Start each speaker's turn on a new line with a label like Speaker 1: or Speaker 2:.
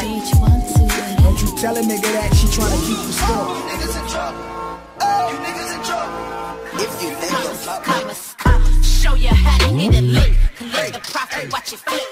Speaker 1: that. Don't you tell a nigga that she tryna keep the store.
Speaker 2: You niggas in trouble. You niggas in trouble. If you think you're
Speaker 3: show you how to get it lit. Collect the profit, watch it flip.